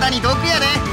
体に毒やでね。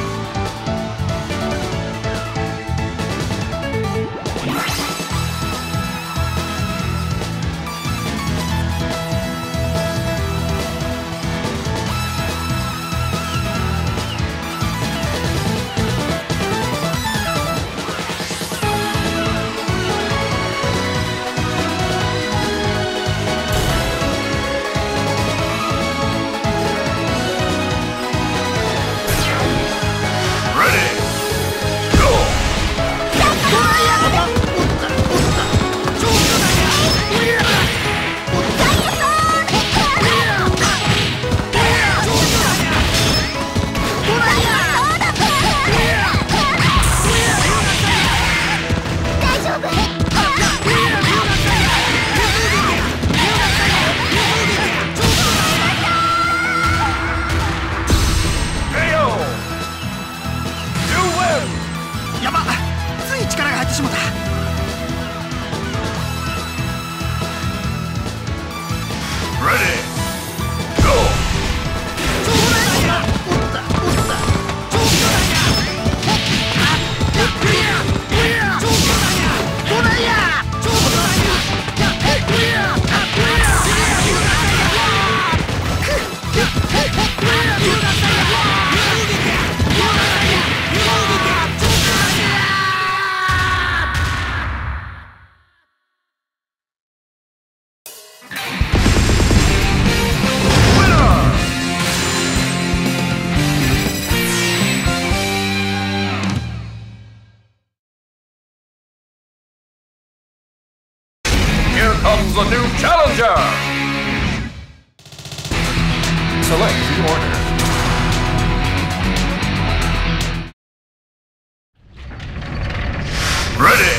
A new challenger! Select the order. Ready!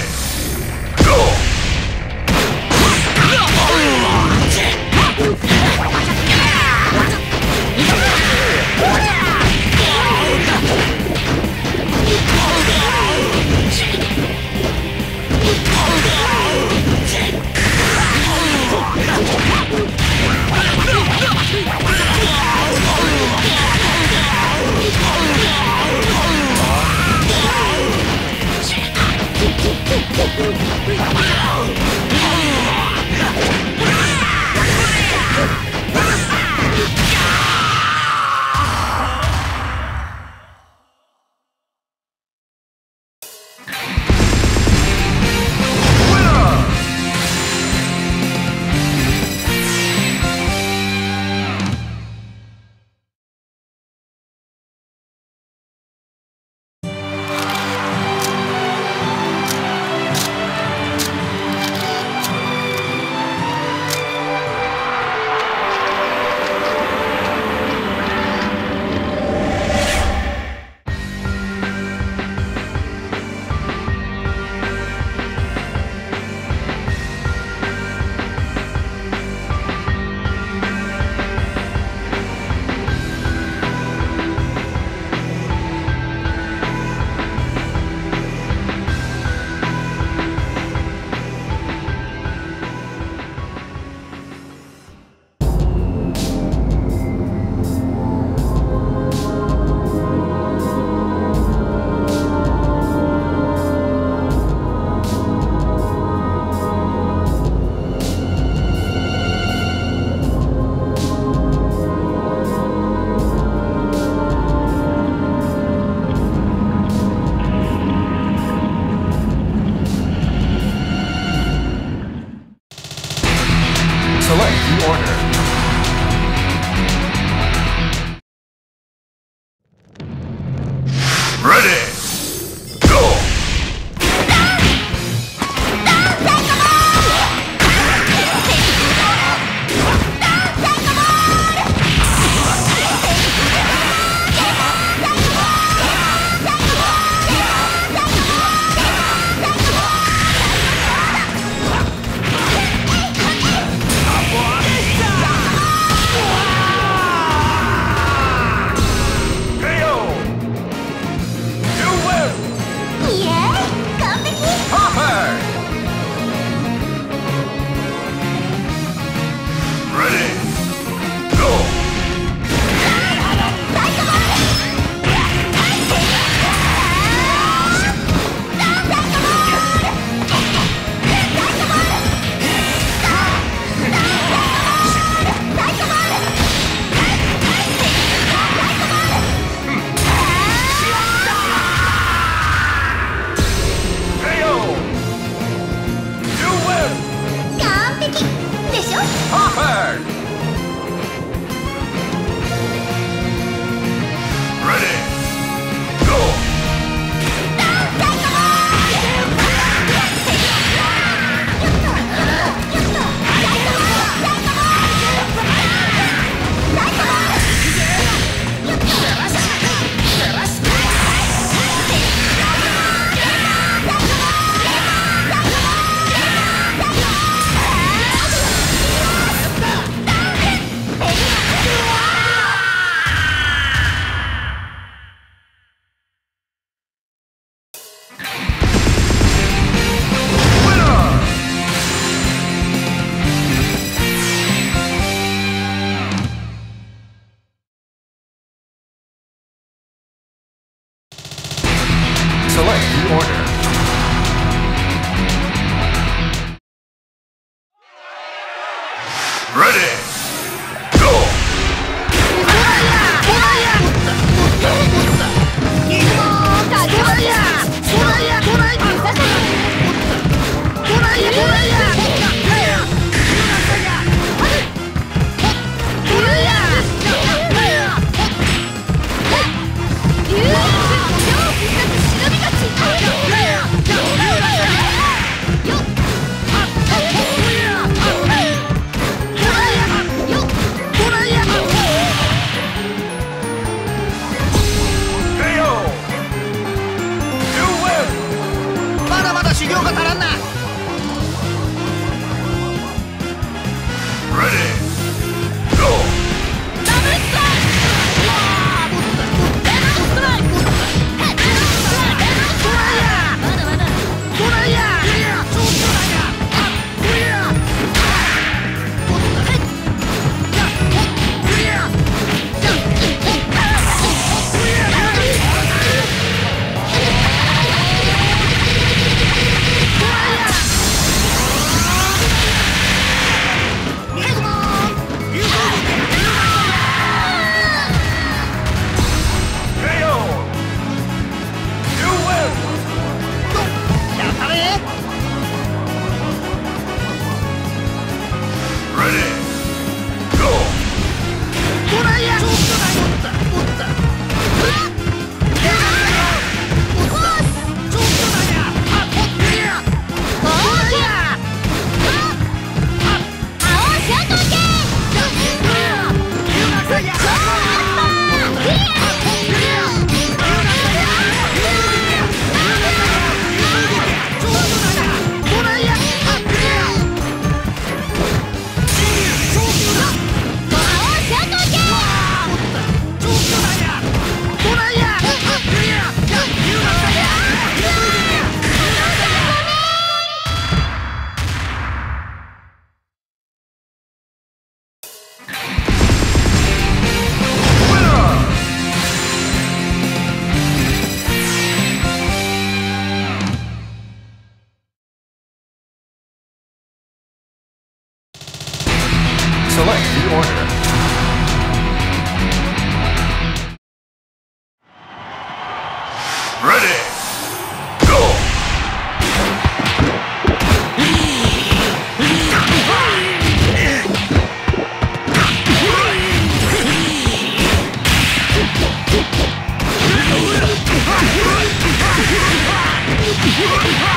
Yeah!